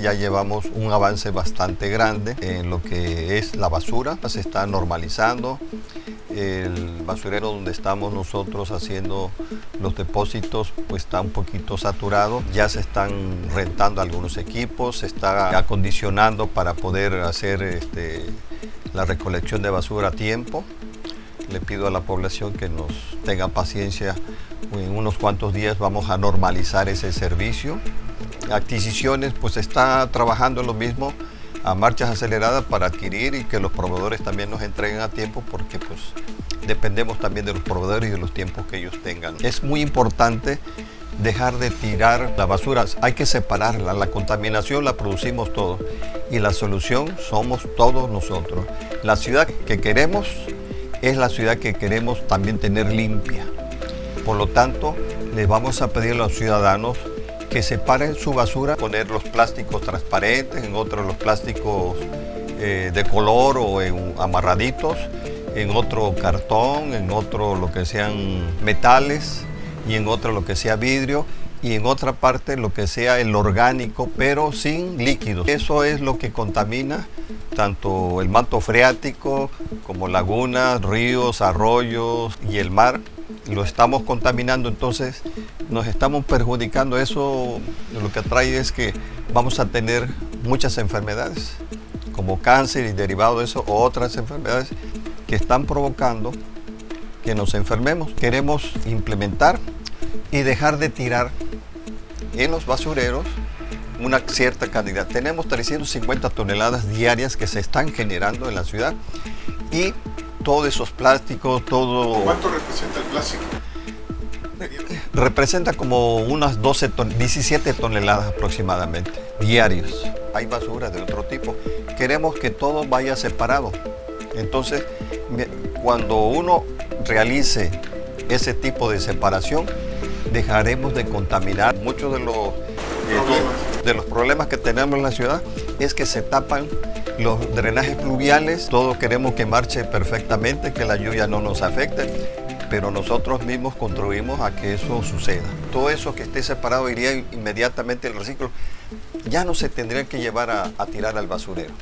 Ya llevamos un avance bastante grande en lo que es la basura, se está normalizando. El basurero donde estamos nosotros haciendo los depósitos pues está un poquito saturado, ya se están rentando algunos equipos, se está acondicionando para poder hacer este, la recolección de basura a tiempo. Le pido a la población que nos tenga paciencia, en unos cuantos días vamos a normalizar ese servicio adquisiciones, pues está trabajando lo mismo a marchas aceleradas para adquirir y que los proveedores también nos entreguen a tiempo porque pues dependemos también de los proveedores y de los tiempos que ellos tengan. Es muy importante dejar de tirar la basura, hay que separarla, la contaminación la producimos todos y la solución somos todos nosotros. La ciudad que queremos es la ciudad que queremos también tener limpia. Por lo tanto, les vamos a pedir a los ciudadanos que separen su basura, poner los plásticos transparentes, en otros los plásticos eh, de color o en, amarraditos, en otro cartón, en otro lo que sean metales y en otro lo que sea vidrio y en otra parte lo que sea el orgánico, pero sin líquidos. Eso es lo que contamina tanto el manto freático como lagunas, ríos, arroyos y el mar. Lo estamos contaminando, entonces nos estamos perjudicando. Eso lo que trae es que vamos a tener muchas enfermedades, como cáncer y derivado de eso, o otras enfermedades que están provocando que nos enfermemos. Queremos implementar y dejar de tirar en los basureros una cierta cantidad. Tenemos 350 toneladas diarias que se están generando en la ciudad y todos esos plásticos, todo... ¿Cuánto representa el plástico? Representa como unas 12 17 toneladas aproximadamente, diarios. Hay basura de otro tipo. Queremos que todo vaya separado. Entonces, cuando uno realice ese tipo de separación, dejaremos de contaminar. Muchos de los, eh, de los problemas que tenemos en la ciudad es que se tapan los drenajes pluviales, todos queremos que marche perfectamente, que la lluvia no nos afecte, pero nosotros mismos contribuimos a que eso suceda. Todo eso que esté separado iría inmediatamente al reciclo, ya no se tendría que llevar a, a tirar al basurero.